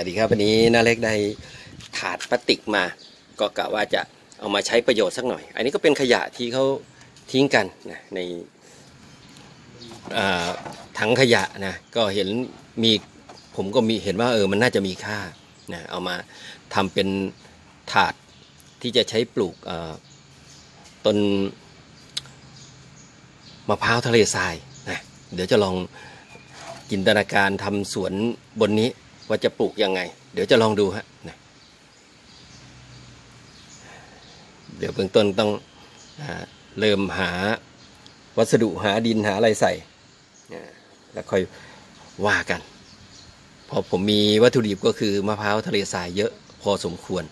วัสดีครับวันนี้น้าเล็กได้ถาดพลาสติกมา ก็กะว่าจะเอามาใช้ประโยชน์สักหน่อย อันนี้ก็เป็นขยะที่เขาทิ้งกันนะในถังขยะนะก็เห็นมีผมก็มีเห็นว่าเออมันน่าจะมีค่านะเอามาทำเป็นถาดที่จะใช้ปลูกต้นมะพร้าวทะเลทรายนะเดี๋ยวจะลองจินตนาการทำสวนบนนี้ ว่าจะปลูกยังไง เดี๋ยวจะลองดูฮะนะเดี๋ยวเบื้องต้นต้องอเริ่มหาวัสดุหาดินหาอะไรใส่ แล้วค่อยว่ากัน พอผมมีวัตถุดิบก็คือมะพร้าวทะเลทรายเยอะพอสมควร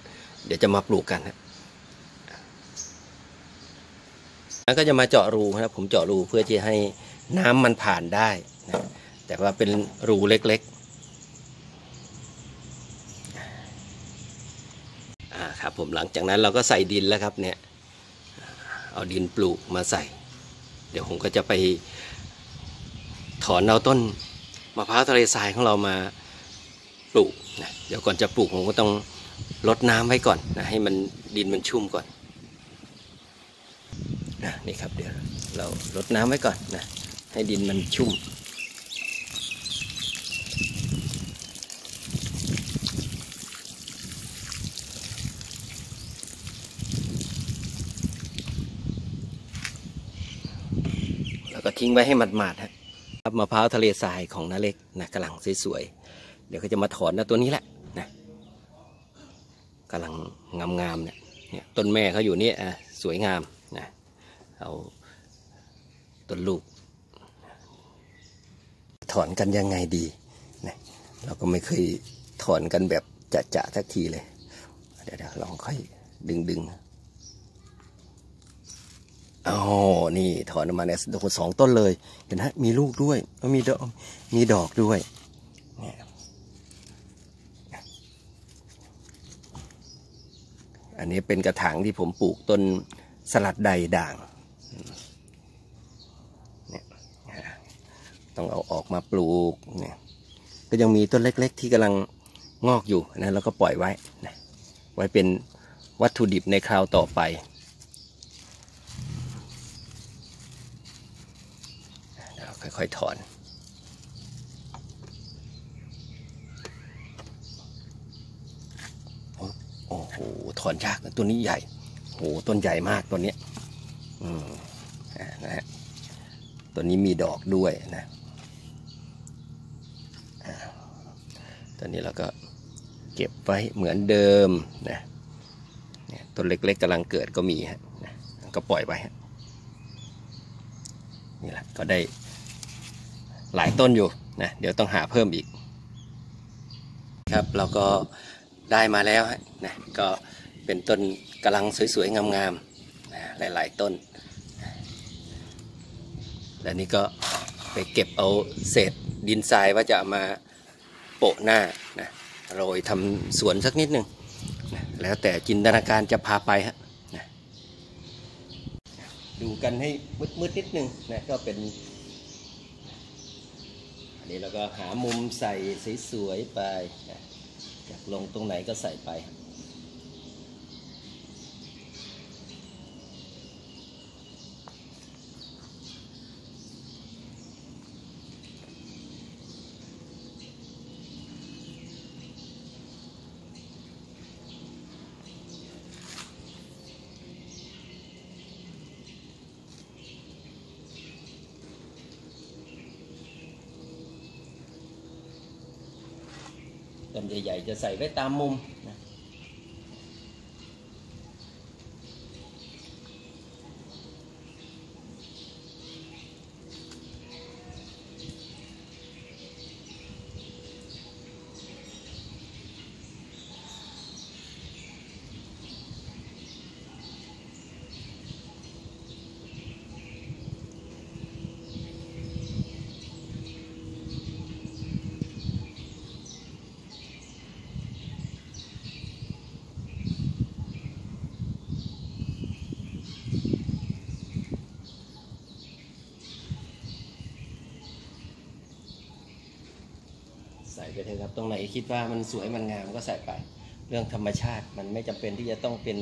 เดี๋ยวจะมาปลูกกันฮะแล้วก็จะมาเจาะรูนะครับผมเจาะรูเพื่อที่ให้น้ำมันผ่านได้นะแต่ว่าเป็นรูเล็กๆอ่าครับ ผมหลังจากนั้นเราก็ใส่ดินแล้วครับเนี่ยเอาดินปลูกมาใส่ เดี๋ยวผมก็จะไปถอนเอาต้นมะพร้าวทะเลทรายของเรามาปลูกนะเดี๋ยวก่อนจะปลูกผมก็ต้องลดน้ำไว้ก่อนนะให้มันดินมันชุ่มก่อนนะนี่ครับเดี๋ยวเราลดน้ำไว้ก่อนนะให้ดินมันชุ่ม แล้วก็ ทิ้งไว้ให้หมาดๆฮะครับมะพร้าวทะเลทรายของนาเล็กนะกำลังสวยๆเดี๋ยวก็จะมาถอนนะตัวนี้แหละนะกำลังงามๆเนี่ยเนี่ยต้นแม่เขาอยู่นี่อะสวยงามนะเอาต้นลูก ถอนกันยังไงดีนะเราก็ไม่เคยถอนกันแบบจะๆสักทีเลย เดี๋ยวๆลองค่อยดึงๆ อ๋อนี่ถอนออกมาเนี่ยโอ้สองต้นเลยเห็นไหมมีลูกด้วยแล้วมีดอกมีดอกด้วยเนี่ยอันนี้เป็นกระถางที่ผมปลูกต้นสลัดใดด่างเนี่ยต้องเอาออกมาปลูกเนี่ยก็ยังมีต้นเล็ก ๆ ที่กำลังงอกอยู่นะแล้วก็ปล่อยไว้นะไว้เป็นวัตถุดิบในคราวต่อไป เดี๋ยวเรา ค่อยๆถอน โอ้โห ถอนยากนะตัวนี้ใหญ่โหต้นใหญ่มากตัวนี้อืมอ่านะฮะตัวนี้มีดอกด้วยนะตัวนี้เราก็เก็บไว้เหมือนเดิมนะต้นเล็กๆกำลังเกิดก็มีฮะก็ปล่อยไว้ฮะนี่แหละก็ได้ หลายต้นอยู่นะเดี๋ยวต้องหาเพิ่มอีก ครับเราก็ได้มาแล้วนะก็เป็นต้นกำลังสวยๆงามๆนะหลายๆต้นและนี่ก็ไปเก็บเอาเศษดินทรายว่าจะามาโปะหน้านะโรยทำสวนสักนิดหนึ่งนะแล้วแต่จินตนาการจะพาไปฮะนะดูกันให้มืดๆนิดนึงนะก็เป็น นี้เราก็หามุมใส่สวยๆไปนะอยากลงตรงไหนก็ใส่ไป ต้นใหญ่ๆจะ ไปเถอะครับ ตรงไหนคิดว่ามันสวยมันงามก็ใส่ไป เรื่องธรรมชาติมันไม่จำเป็นที่จะต้องเป็น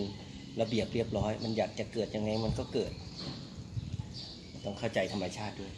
ระเบียบเรียบร้อย มันอยากจะเกิดยังไงมันก็เกิด ต้องเข้าใจธรรมชาติด้วย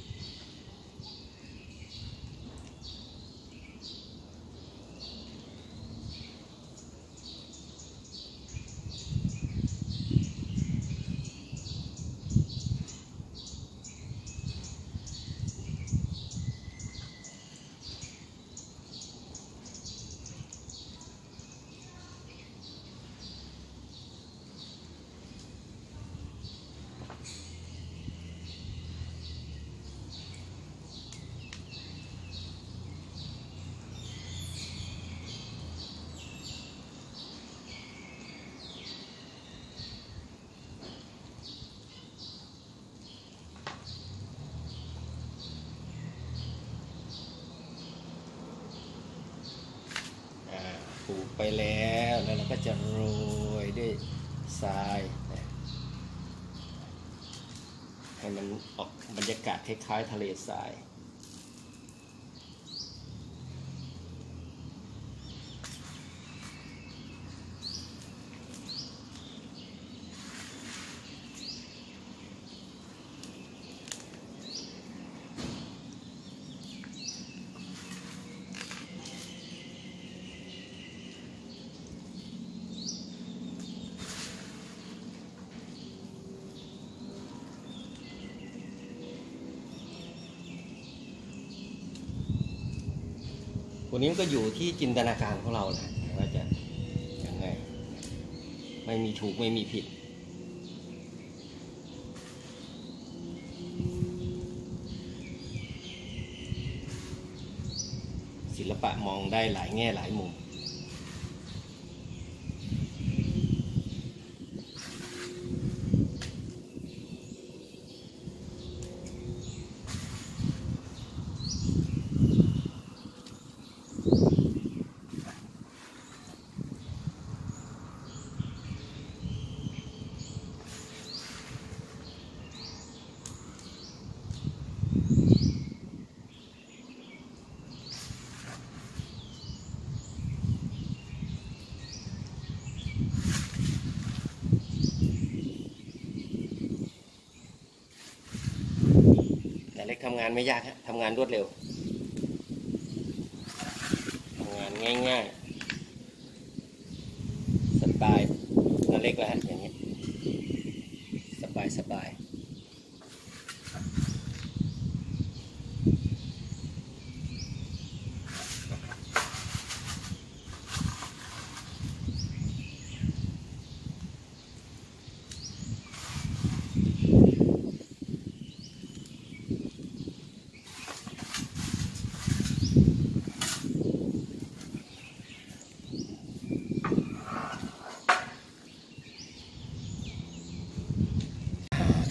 อ่าปลูกไป แล้วแล้วเราก็จะโรยด้วยทรายนะให้มันออกบรรยากาศคล้ายๆทะเลทราย วันนี้ก็อยู่ที่จินตนาการของเราแหละว่าจะยังไง ไม่มีถูกไม่มีผิด ศิลปะมองได้หลายแง่หลายมุม ทำงานไม่ยากฮะทำงานรวดเร็วทำงานง่ายๆ สบายนาเล็กแล้วฮะอย่างนี้ สบายสบาย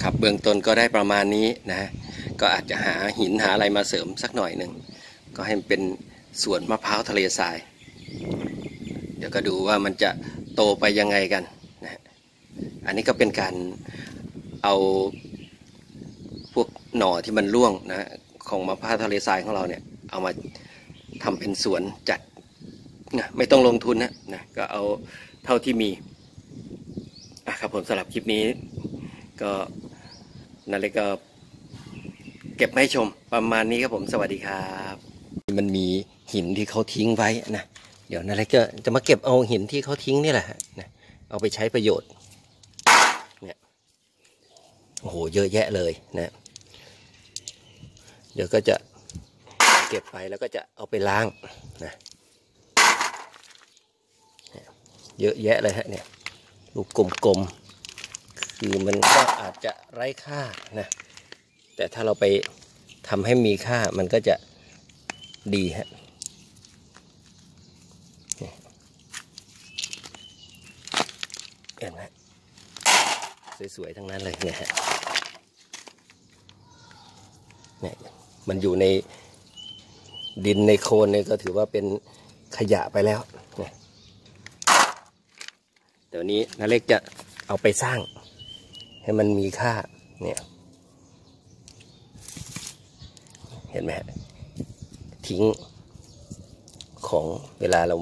ครั บเบื้องต้นก็ได้ประมาณนี้นะก็อาจจะหาหินหาอะไรมาเสริมสักหน่อยหนึ่งก็ให้มันเป็นสวนมะพร้าวทะเลทราย เดี๋ยวก็ดูว่ามันจะโตไปยังไงกันนะอันนี้ก็เป็นการเอาพวกหน่อที่มันร่วงนะฮะของมะพร้าวทะเลทรายของเราเนี่ยเอามาทำเป็นสวนจัดนะไม่ต้องลงทุนนะนะก็เอาเท่าที่มีอะครับผมสำหรับคลิปนี้ก็ นาเล็กก็เก็บมาให้ชมประมาณนี้ครับผมสวัสดีครับ มันมีหินที่เขาทิ้งไว้นะเดี๋ยวนาเล็กก็จะมาเก็บเอาหินที่เขาทิ้งนี่แหละนะเอาไปใช้ประโยชน์เนี่ยโอ้โหเยอะแยะเลยนะ เดี๋ยวก็จะเก็บไปแล้วก็จะเอาไปล้างนะเยเยอะแยะเลยฮะเนี่ยลูกกลมๆ คือมันก็อาจจะไร้ค่านะ แต่ถ้าเราไปทำให้มีค่ามันก็จะดีฮะเห็นไหมสวยๆ ทั้งนั้นเลยเนี่ยฮะเนี่ยมันอยู่ในดินในโคลนเนี่ยก็ถือว่าเป็นขยะไปแล้วเนี่ยเดี๋ยวนี้นาเล็กจะเอาไปสร้าง ให้มันมีค่าเนี่ยเห็นไหมฮะทิ้งของเวลาเรา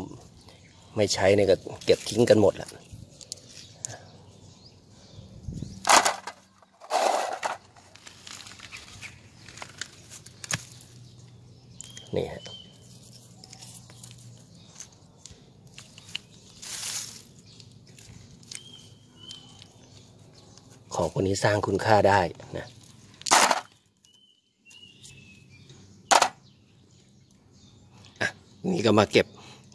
ไม่ใช้เนี่ยก็เก็บทิ้งกันหมดแหละนี่ฮะ ของพวกนี้สร้างคุณค่าได้นะนี่ก็มาเก็บ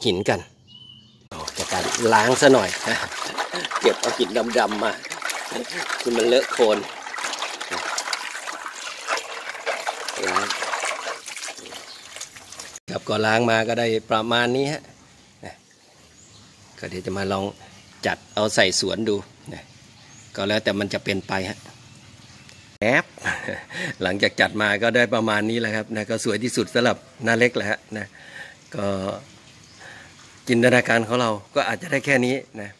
หินกันจากการล้างซะหน่อยนะเก็บเอาหินดำๆมาคือมันเลอะโคลนล้างครับก็ล้างมาก็ได้ประมาณนี้ฮะก็เดี๋ยวจะมาลองจัดเอาใส่สวนดู ก็แล้วแต่มันจะเป็นไปฮะแอบหลังจากจัดมาก็ได้ประมาณนี้แหละครับนะก็สวยที่สุดสำหรับหน้าเล็กแหละฮะนะก็จินตนาการของเราก็อาจจะได้แค่นี้นะ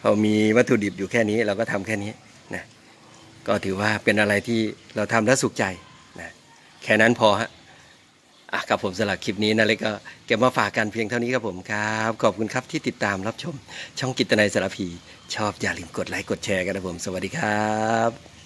เรามีวัตถุดิบอยู่แค่นี้เราก็ทำแค่นี้นะก็ถือว่าเป็นอะไรที่เราทำแล้วสุขใจนะแค่นั้นพอฮะ อะครับผมสำหรับคลิปนี้นะเล็กก็เก็บมาฝากกันเพียงเท่านี้ครับผมครับ ขอบคุณครับที่ติดตามรับชม ช่องกิตนายสารพี ชอบอย่าลืมกดไลค์กดแชร์กันนะผม สวัสดีครับ